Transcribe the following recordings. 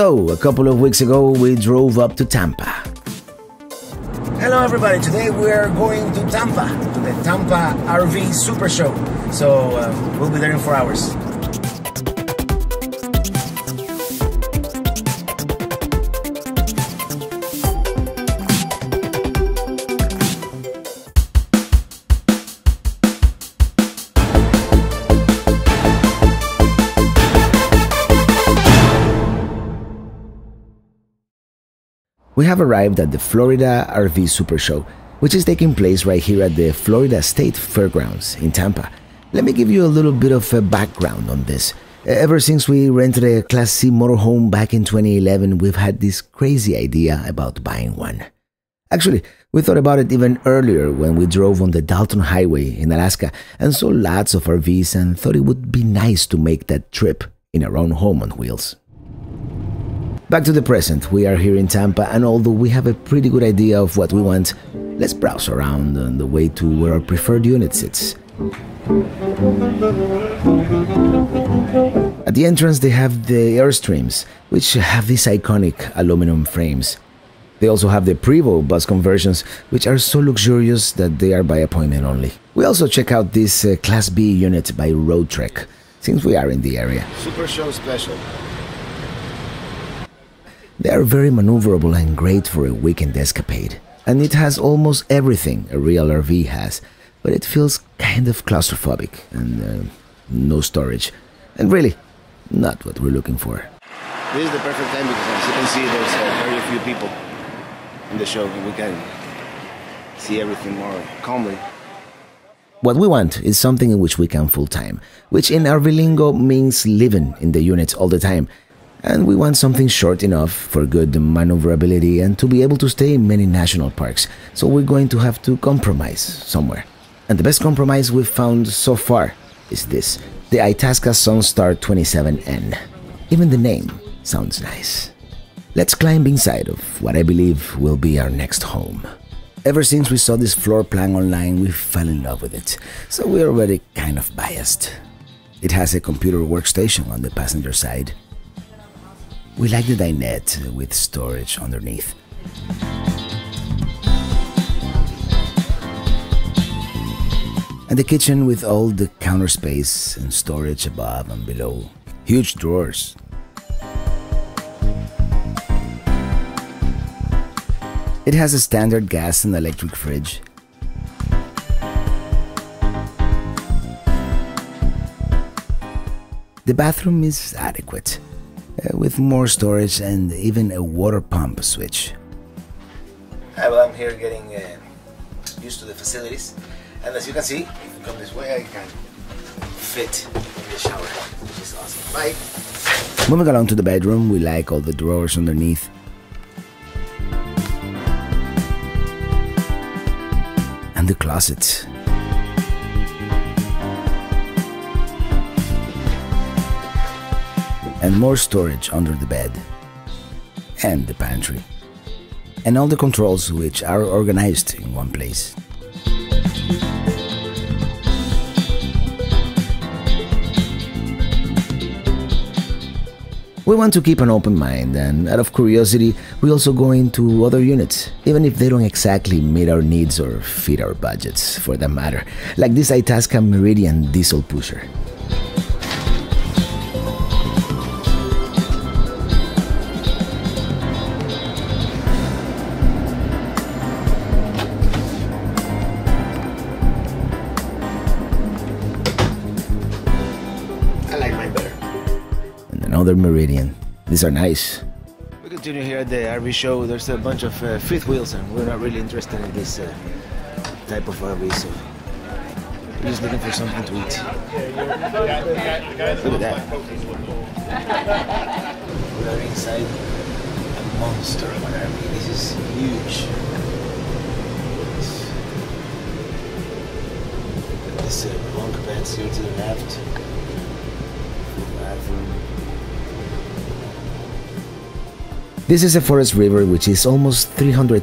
So, a couple of weeks ago, we drove up to Tampa. Hello, everybody. Today we are going to Tampa, to the Tampa RV Super Show. So, uh, we'll be there in four hours. Have arrived at the Florida RV Super Show, which is taking place right here at the Florida State Fairgrounds in Tampa. Let me give you a little bit of a background on this. Ever since we rented a Class C motorhome back in 2011, we've had this crazy idea about buying one. Actually, we thought about it even earlier when we drove on the Dalton Highway in Alaska and saw lots of RVs and thought it would be nice to make that trip in our own home on wheels. Back to the present, we are here in Tampa, and although we have a pretty good idea of what we want, let's browse around on the way to where our preferred unit sits. At the entrance, they have the Airstreams, which have these iconic aluminum frames. They also have the Prevost bus conversions, which are so luxurious that they are by appointment only. We also check out this uh, Class B unit by Roadtrek, since we are in the area. Super Show Special. They are very maneuverable and great for a weekend escapade. And it has almost everything a real RV has, but it feels kind of claustrophobic and uh, no storage. And really, not what we're looking for. This is the perfect time because as you can see, there's uh, very few people in the show. And we can see everything more calmly. What we want is something in which we can full time, which in RV lingo means living in the units all the time and we want something short enough for good maneuverability and to be able to stay in many national parks, so we're going to have to compromise somewhere. And the best compromise we've found so far is this the Itasca Sunstar 27N. Even the name sounds nice. Let's climb inside of what I believe will be our next home. Ever since we saw this floor plan online, we fell in love with it, so we're already kind of biased. It has a computer workstation on the passenger side, we like the dinette with storage underneath. And the kitchen with all the counter space and storage above and below. Huge drawers. It has a standard gas and electric fridge. The bathroom is adequate with more storage and even a water pump switch. Hi, well, I'm here getting uh, used to the facilities. And as you can see, if you come this way, I can fit in the shower, which is awesome. Bye. Moving along to the bedroom, we like all the drawers underneath. And the closet. And more storage under the bed and the pantry and all the controls which are organized in one place. We want to keep an open mind and out of curiosity we also go into other units even if they don't exactly meet our needs or fit our budgets for that matter like this Itasca Meridian diesel pusher. Another Meridian. These are nice. We continue here at the RV show. There's a bunch of uh, fifth wheels, and we're not really interested in this uh, type of RV, so we're just looking for something to eat. Look at that. We're inside a monster of an RV. This is huge. This uh, bunk beds here to the left. Bathroom. This is a Forest River which is almost $300,000,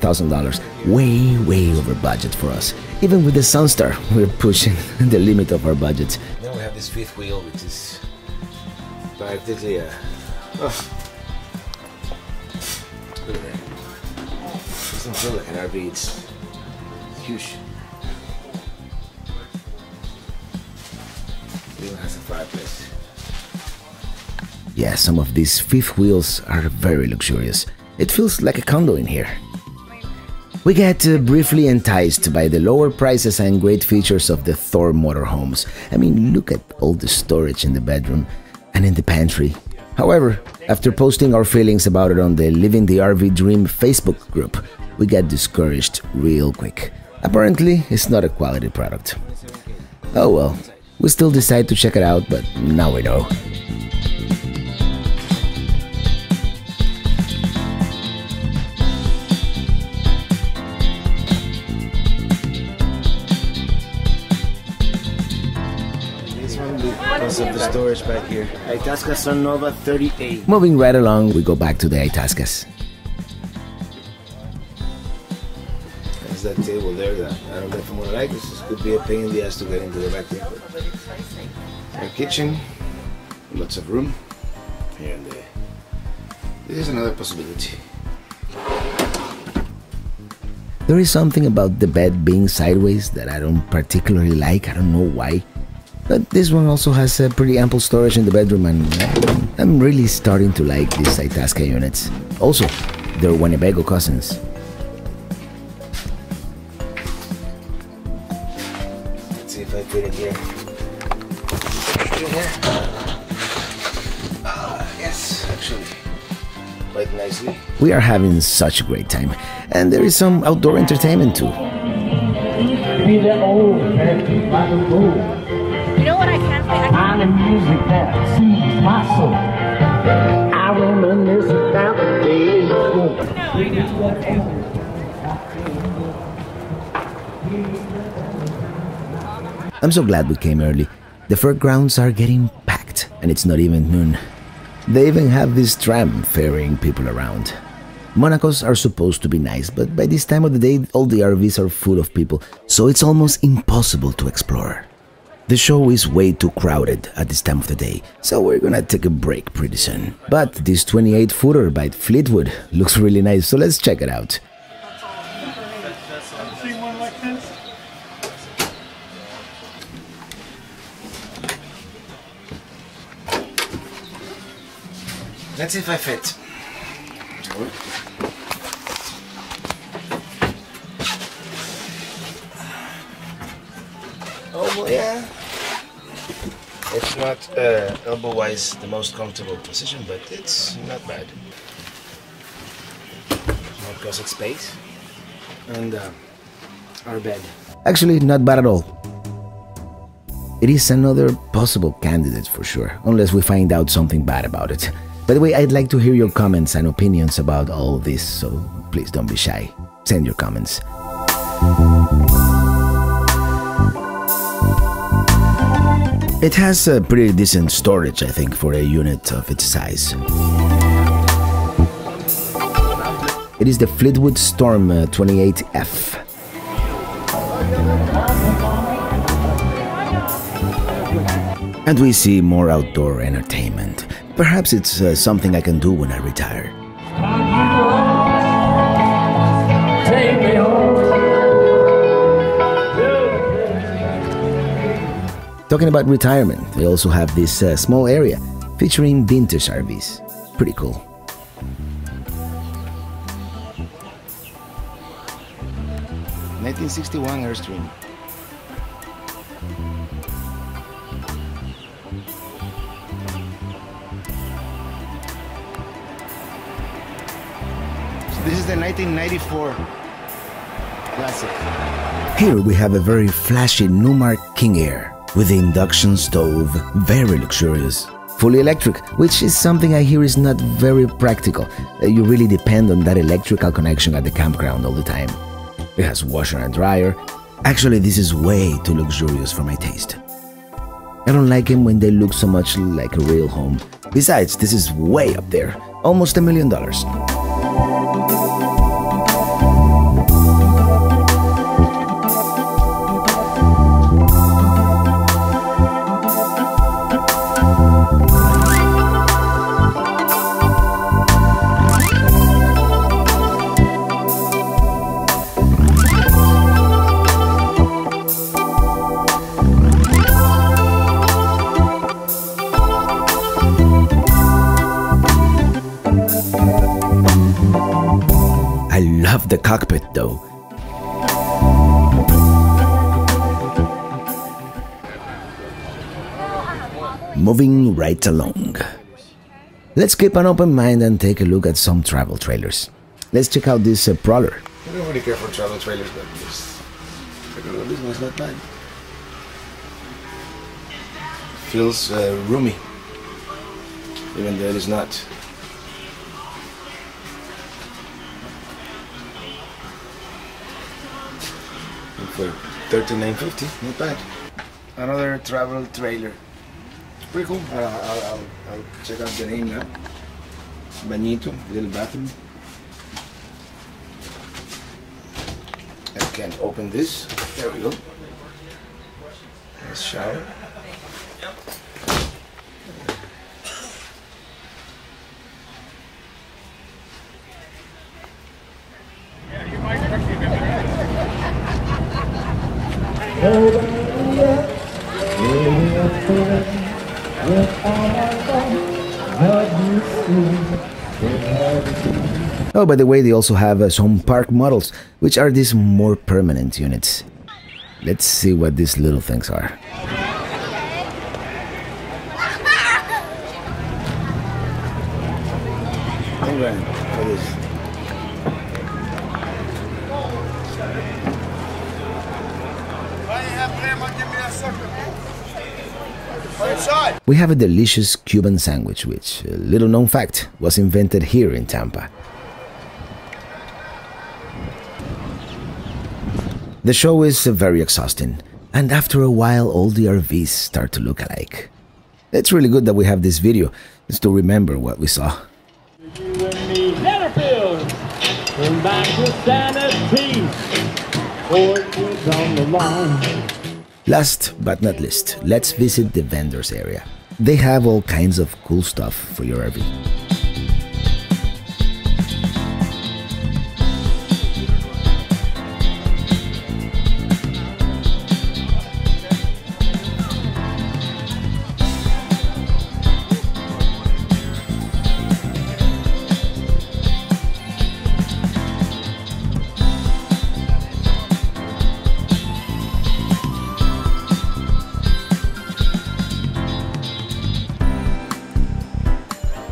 way, way over budget for us. Even with the Sunstar, we're pushing the limit of our budget. Then we have this fifth wheel which is practically a... Oh, Look at that. Doesn't feel like an RV. It's huge. It even has a fireplace. Yeah, some of these fifth wheels are very luxurious. It feels like a condo in here. We get uh, briefly enticed by the lower prices and great features of the Thor motorhomes. I mean, look at all the storage in the bedroom and in the pantry. However, after posting our feelings about it on the Living the RV Dream Facebook group, we got discouraged real quick. Apparently, it's not a quality product. Oh well, we still decide to check it out, but now we know. Storage back here. Itasca Sunova 38. Moving right along, we go back to the Itascas. There's that table there that I don't definitely like. This is- could be a pain in the ass to get into the back there. Our kitchen, lots of room here and there. This is another possibility. There is something about the bed being sideways that I don't particularly like. I don't know why. But this one also has a pretty ample storage in the bedroom, and I'm- I'm really starting to like these Itasca units. Also, they're Winnebago cousins. Let's see if I fit in here. Fit in here? Ah, yes, actually. Quite nicely. We are having such a great time, and there is some outdoor entertainment too. Find the music that my soul. I reminisce about the days old. I'm so glad we came early. The fairgrounds are getting packed, and it's not even noon. They even have this tram ferrying people around. Monacos are supposed to be nice, but by this time of the day, all the RVs are full of people, so it's almost impossible to explore. The show is way too crowded at this time of the day, so we're gonna take a break pretty soon. But this 28 footer by Fleetwood looks really nice, so let's check it out. Let's see if I fit. Oh, well, yeah. It's not uh, elbow-wise the most comfortable position, but it's not bad. More closet space. And uh, our bed. Actually, not bad at all. It is another possible candidate for sure, unless we find out something bad about it. By the way, I'd like to hear your comments and opinions about all this, so please don't be shy. Send your comments. It has a pretty decent storage, I think, for a unit of its size. It is the Fleetwood Storm uh, 28F. And we see more outdoor entertainment. Perhaps it's uh, something I can do when I retire. Talking about retirement, they also have this uh, small area featuring vintage RVs. Pretty cool. Nineteen sixty-one Airstream. So this is the 1994 classic. Here we have a very flashy Newmar King Aire with the induction stove, very luxurious. Fully electric, which is something I hear is not very practical. Uh, You really depend on that electrical connection at the campground all the time. It has washer and dryer. Actually, this is way too luxurious for my taste. I don't like them when they look so much like a real home. Besides, this is way up there, almost a million dollars. The cockpit though. Moving right along. Let's keep an open mind and take a look at some travel trailers. Let's check out this uh, Prowler. I don't really care for travel trailers, but this, this one's not bad. Feels uh, roomy, even though it is not. For thirty-nine fifty, not bad. Another travel trailer. It's pretty cool. I'll, I'll, I'll, I'll check out the name now. Bañito, little bathroom. I can't open this. There we go. Nice shower. Oh, by the way, they also have uh, some park models, which are these more permanent units. Let's see what these little things are. We have a delicious Cuban sandwich, which, a little known fact, was invented here in Tampa. The show is very exhausting, and after a while, all the RVs start to look alike. It's really good that we have this video, just to remember what we saw. Last but not least, let's visit the vendors area. They have all kinds of cool stuff for your RV.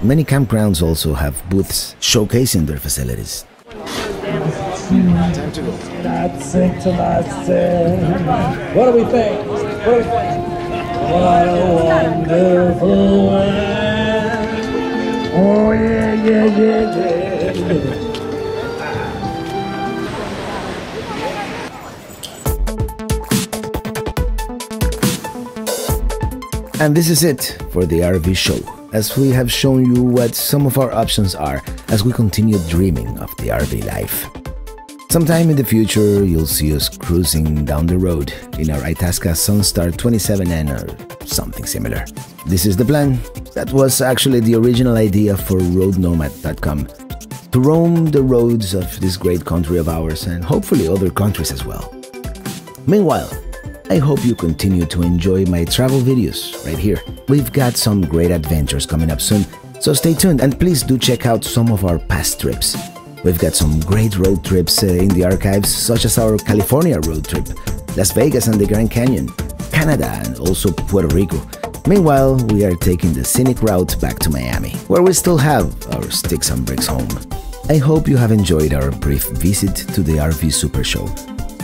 Many campgrounds also have booths showcasing their facilities. Time to go. I'd think to what do we think? What do we think? What a wonderful world. Oh yeah, yeah, yeah, yeah. And this is it for the RV show, as we have shown you what some of our options are as we continue dreaming of the RV life. Sometime in the future, you'll see us cruising down the road in our Itasca Sunstar 27N or uh, something similar. This is the plan. That was actually the original idea for roadnomad.com to roam the roads of this great country of ours and hopefully other countries as well. Meanwhile, I hope you continue to enjoy my travel videos right here. We've got some great adventures coming up soon, so stay tuned and please do check out some of our past trips. We've got some great road trips uh, in the archives, such as our California road trip, Las Vegas and the Grand Canyon, Canada, and also Puerto Rico. Meanwhile, we are taking the scenic route back to Miami, where we still have our sticks and bricks home. I hope you have enjoyed our brief visit to the RV Super Show.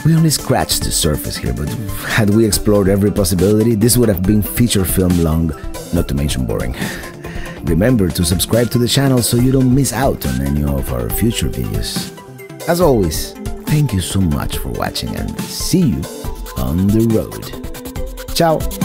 We only scratched the surface here, but had we explored every possibility, this would have been feature film long, not to mention boring. Remember to subscribe to the channel so you don't miss out on any of our future videos. As always, thank you so much for watching and see you on the road. Ciao!